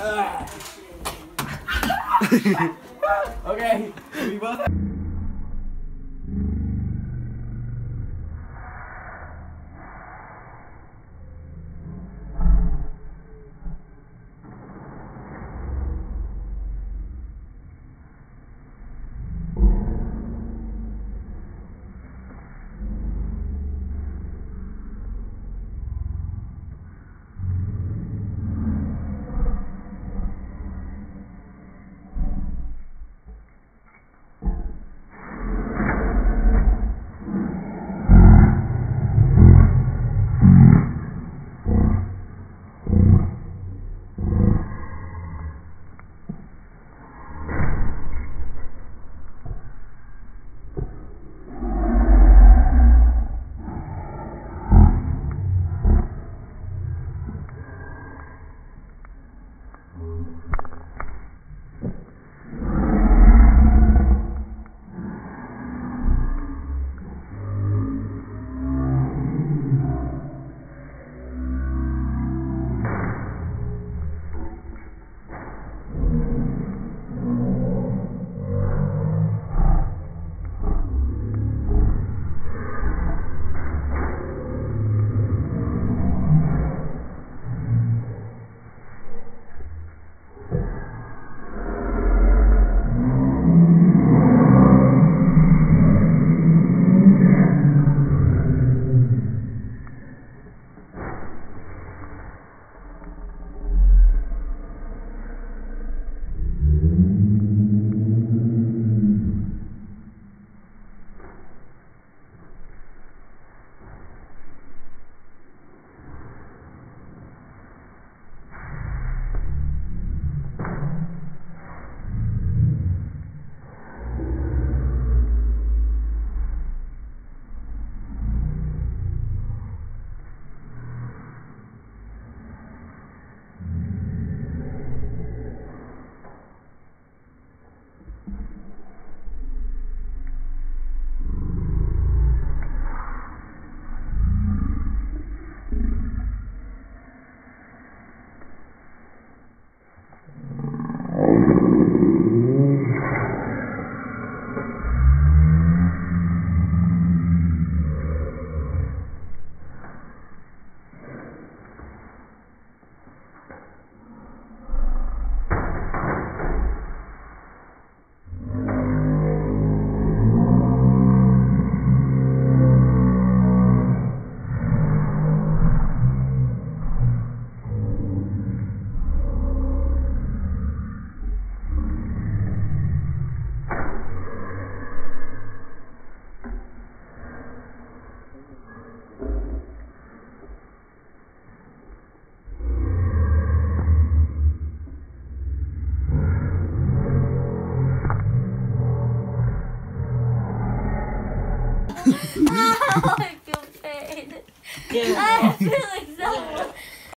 okay, we both. I feel pain. I feel like so